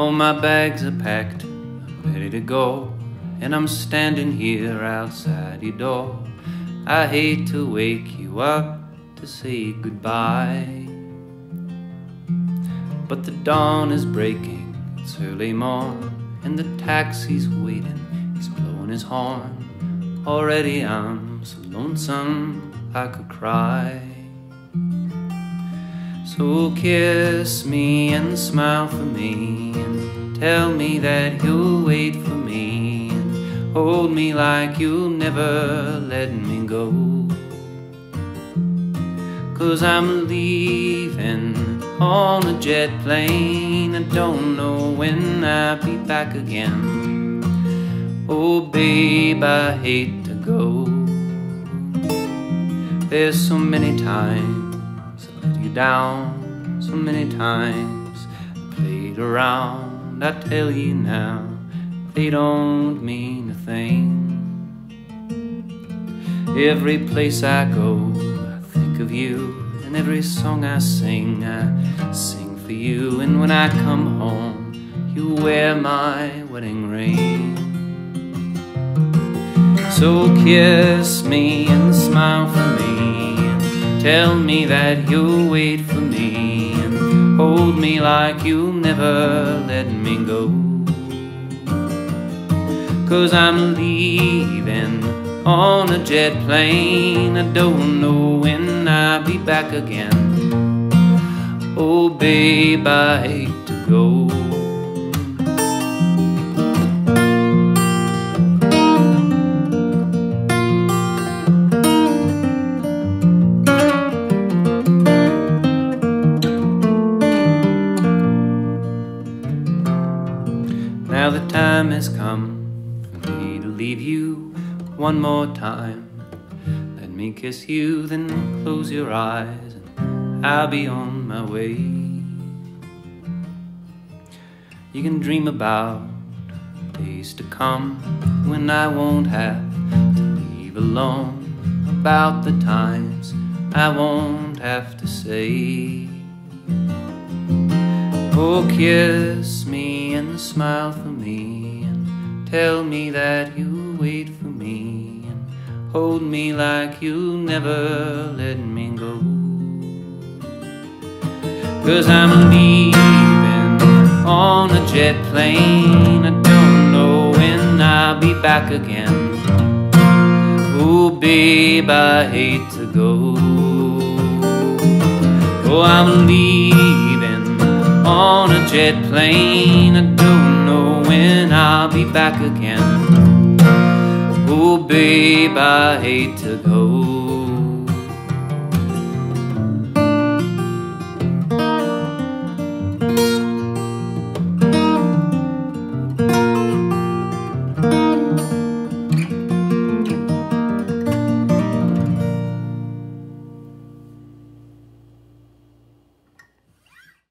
All my bags are packed, I'm ready to go. And I'm standing here outside your door. I hate to wake you up to say goodbye. But the dawn is breaking, it's early morn, and the taxi's waiting, he's blowing his horn. Already I'm so lonesome I could cry. So kiss me and smile for me and tell me that you'll wait for me and hold me like you'll never let me go. Cause I'm leaving on a jet plane. I don't know when I'll be back again. Oh, babe, I hate to go. There's so many times down so many times. I played around, I tell you now, they don't mean a thing. Every place I go, I think of you, and every song I sing, I sing for you. And when I come home, you wear my wedding ring. So kiss me and smile for Tell me that you'll wait for me and hold me like you'll never let me go. Cause I'm leaving on a jet plane. I don't know when I'll be back again. Oh, babe, I hate to go. Time has come for me to leave you one more time. Let me kiss you, then close your eyes, and I'll be on my way. You can dream about days to come when I won't have to leave alone. About the times I won't have to say. Oh, kiss me and smile for me tell me that you'll wait for me and hold me like you'll never let me go. Cause I'm leaving on a jet plane. I don't know when I'll be back again. Oh, babe, I hate to go. Oh, I'm leaving on a jet plane. I don't when I'll be back again. Oh, babe, I hate to go.